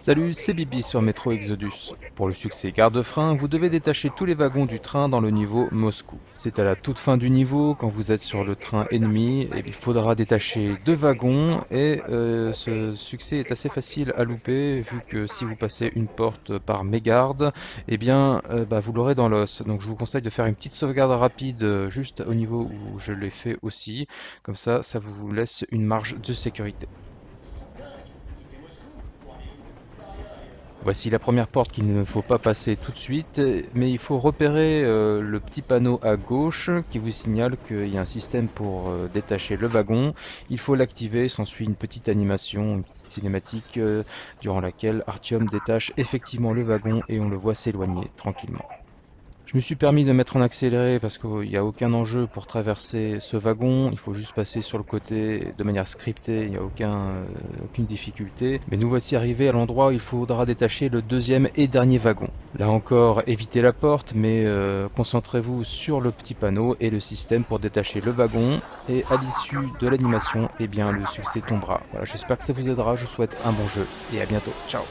Salut, c'est Bibi sur Metro Exodus. Pour le succès garde-frein, vous devez détacher tous les wagons du train dans le niveau Moscou. C'est à la toute fin du niveau, quand vous êtes sur le train ennemi, il faudra détacher deux wagons et euh, ce succès est assez facile à louper vu que si vous passez une porte par mégarde, eh bien euh, bah, vous l'aurez dans l'os. Donc je vous conseille de faire une petite sauvegarde rapide euh, juste au niveau où je l'ai fait aussi. Comme ça, ça vous laisse une marge de sécurité. Voici la première porte qu'il ne faut pas passer tout de suite, mais il faut repérer euh, le petit panneau à gauche qui vous signale qu'il y a un système pour euh, détacher le wagon. Il faut l'activer, s'ensuit une petite animation, une petite cinématique euh, durant laquelle Artyom détache effectivement le wagon et on le voit s'éloigner tranquillement. Je me suis permis de mettre en accéléré parce qu'il n'y a aucun enjeu pour traverser ce wagon. Il faut juste passer sur le côté de manière scriptée, il n'y a euh, aucune difficulté. Mais nous voici arrivés à l'endroit où il faudra détacher le deuxième et dernier wagon. Là encore, évitez la porte, mais euh, concentrez-vous sur le petit panneau et le système pour détacher le wagon. Et à l'issue de l'animation, eh bien, le succès tombera. Voilà, j'espère que ça vous aidera. Je vous souhaite un bon jeu et à bientôt. Ciao